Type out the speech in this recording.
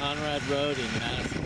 Conrad Road in Madison.